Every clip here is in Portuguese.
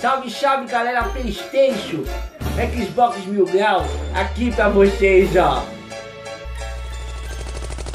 Salve, salve galera Playstation, Xbox Mil Grau, aqui pra vocês ó.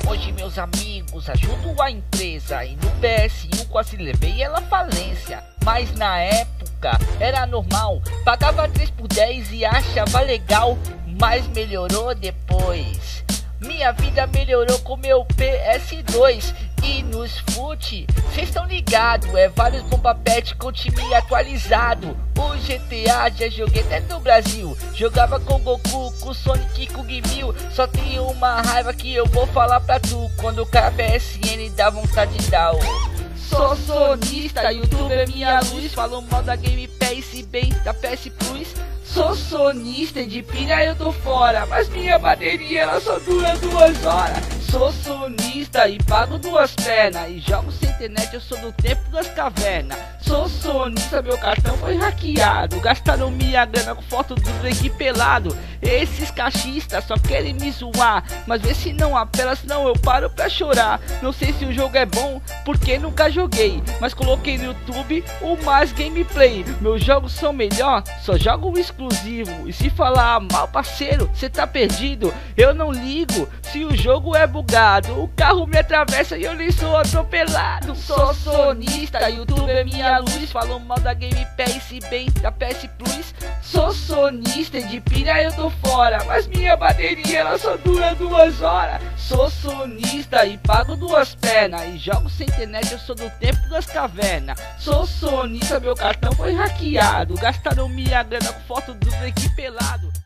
Hoje meus amigos, ajudo a empresa e no PS1 quase levei ela falência. Mas na época era normal, pagava 3 por 10 e achava legal, mas melhorou depois. Minha vida melhorou com meu PS2 e nos fute, cês estão ligados, é vários bomba pet com time atualizado. O GTA já joguei até no Brasil, jogava com Goku, com Sonic, com Guimil. Só tem uma raiva que eu vou falar pra tu, quando o cara PSN dá vontade de dar o... Sou sonista, youtuber minha luz, falo mal da Game Pass bem da PS Plus. Sou sonista, de pilha eu tô fora, mas minha bateria ela só dura duas horas. Sou sonista e pago duas pernas. E jogo sem internet, eu sou do tempo das cavernas. Sou sonista, meu cartão foi hackeado. Gastaram minha grana com foto do Drake pelado. Esses cachistas só querem me zoar. Mas vê se não apela, senão eu paro pra chorar. Não sei se o jogo é bom, porque nunca joguei. Mas coloquei no YouTube o mais gameplay. Meus jogos são melhor, só jogo exclusivo. E se falar mal parceiro, cê tá perdido. Eu não ligo se o jogo é bom bugado. O carro me atravessa e eu nem sou atropelado. Sou sonista, youtuber minha luz. Falou mal da Game Pass bem da PS Plus. Sou sonista, de pilha eu tô fora. Mas minha bateria ela só dura duas horas. Sou sonista e pago duas pernas. E jogo sem internet, eu sou do tempo das cavernas. Sou sonista, meu cartão foi hackeado. Gastaram minha grana com foto do Drake pelado.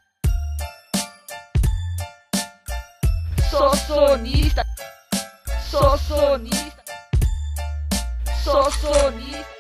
Sou sonista. Sou sonista. Sou sonista.